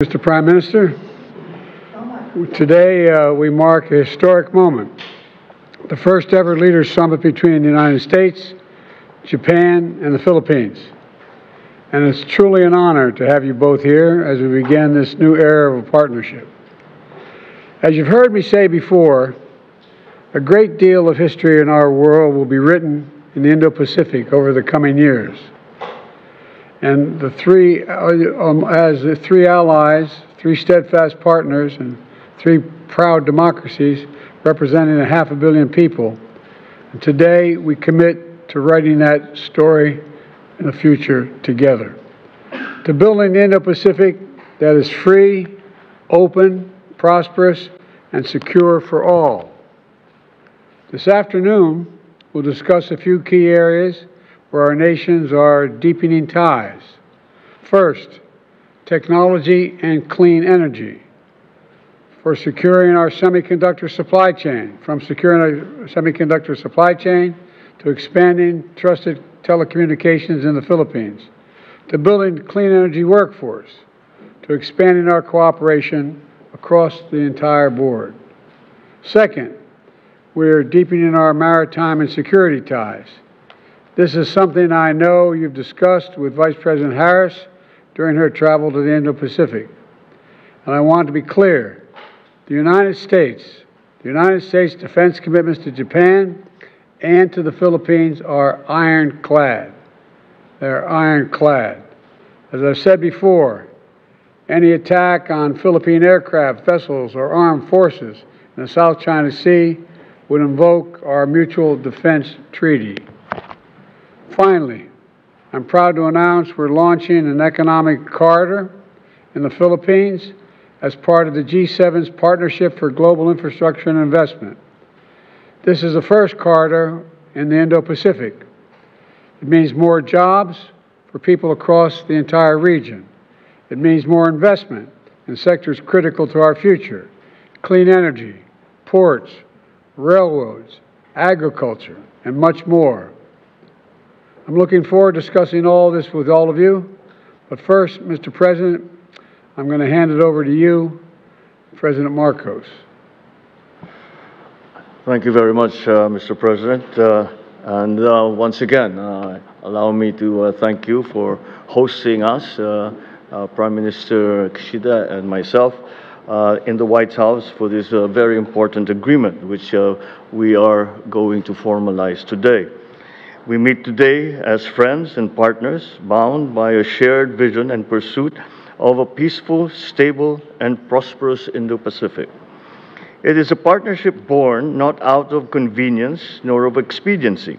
Mr. Prime Minister, today uh, we mark a historic moment. The first ever Leaders Summit between the United States, Japan, and the Philippines. And it's truly an honor to have you both here as we begin this new era of partnership. As you've heard me say before, a great deal of history in our world will be written in the Indo Pacific over the coming years. And the three, uh, um, as the three allies, three steadfast partners, and three proud democracies representing a half a billion people, and today we commit to writing that story in the future together. To building the Indo Pacific that is free, open, prosperous, and secure for all. This afternoon, we'll discuss a few key areas where our nations are deepening ties. First, technology and clean energy. For securing our semiconductor supply chain, from securing our semiconductor supply chain to expanding trusted telecommunications in the Philippines, to building clean energy workforce, to expanding our cooperation across the entire board. Second, we're deepening our maritime and security ties. This is something I know you've discussed with Vice President Harris during her travel to the Indo Pacific. And I want to be clear the United States, the United States defense commitments to Japan and to the Philippines are ironclad. They're ironclad. As I've said before, any attack on Philippine aircraft, vessels, or armed forces in the South China Sea would invoke our Mutual Defense Treaty. Finally, I'm proud to announce we're launching an economic corridor in the Philippines as part of the G7's Partnership for Global Infrastructure and Investment. This is the first corridor in the Indo Pacific. It means more jobs for people across the entire region. It means more investment in sectors critical to our future clean energy, ports, railroads, agriculture, and much more. I'm looking forward to discussing all this with all of you. But first, Mr. President, I'm going to hand it over to you, President Marcos. Thank you very much, uh, Mr. President. Uh, and uh, once again, uh, allow me to uh, thank you for hosting us, uh, Prime Minister Kishida and myself, in the White House for this very important agreement, which we are going to formalize today. We meet today as friends and partners bound by a shared vision and pursuit of a peaceful, stable, and prosperous Indo Pacific. It is a partnership born not out of convenience nor of expediency,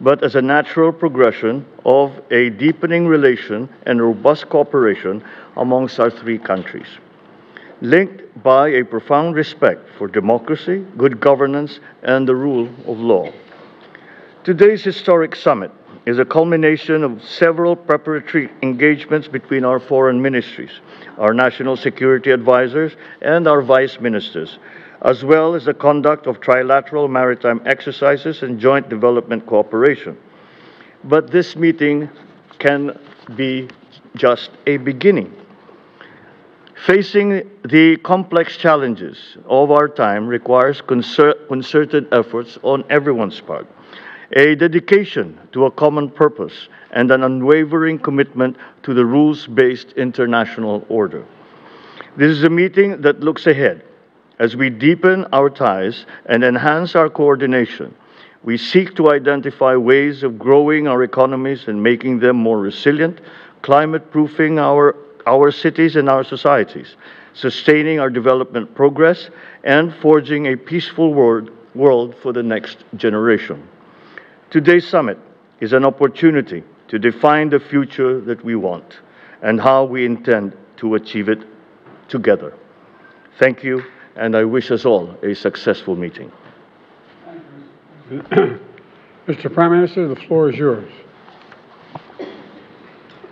but as a natural progression of a deepening relation and robust cooperation amongst our three countries, linked by a profound respect for democracy, good governance, and the rule of law. Today's historic summit is a culmination of several preparatory engagements between our foreign ministries, our national security advisors, and our vice ministers, as well as the conduct of trilateral maritime exercises and joint development cooperation. But this meeting can be just a beginning. Facing the complex challenges of our time requires concer- concerted efforts on everyone's part a dedication to a common purpose, and an unwavering commitment to the rules based international order. This is a meeting that looks ahead. As we deepen our ties and enhance our coordination, we seek to identify ways of growing our economies and making them more resilient, climate proofing our, our cities and our societies, sustaining our development progress, and forging a peaceful world, world for the next generation. Today's summit is an opportunity to define the future that we want and how we intend to achieve it together. Thank you, and I wish us all a successful meeting. Mr. Prime Minister, the floor is yours.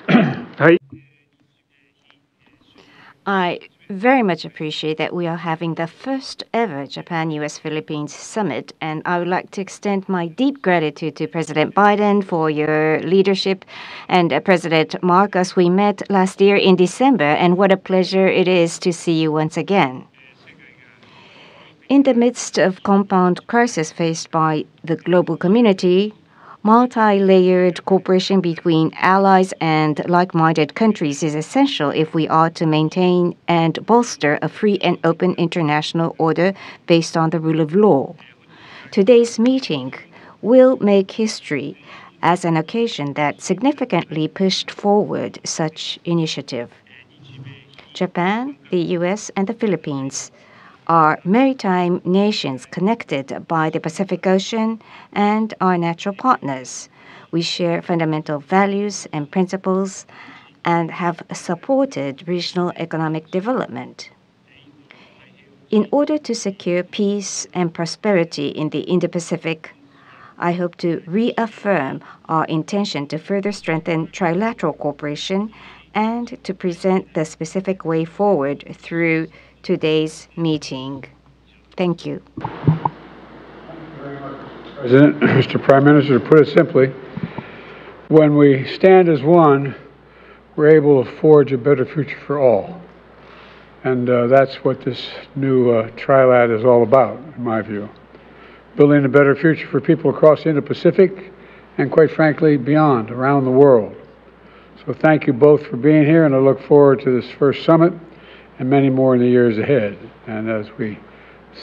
はい very much appreciate that we are having the first ever Japan US Philippines summit, and I would like to extend my deep gratitude to President Biden for your leadership and uh, President Marcos. We met last year in December, and what a pleasure it is to see you once again. In the midst of compound crisis faced by the global community, multi-layered cooperation between allies and like-minded countries is essential if we are to maintain and bolster a free and open international order based on the rule of law. Today's meeting will make history as an occasion that significantly pushed forward such initiative. Japan, the US, and the Philippines are maritime nations connected by the Pacific Ocean and are natural partners. We share fundamental values and principles and have supported regional economic development. In order to secure peace and prosperity in the Indo Pacific, I hope to reaffirm our intention to further strengthen trilateral cooperation and to present the specific way forward through today's meeting. Thank you. President, Mr. Prime Minister, to put it simply, when we stand as one, we're able to forge a better future for all. And uh, that's what this new uh, is all about, in my view. Building a better future for people across the Indo-Pacific and, quite frankly, beyond, around the world. So thank you both for being here, and I look forward to this first summit and many more in the years ahead. And as we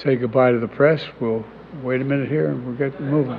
say goodbye to the press, we'll wait a minute here and we'll get moving.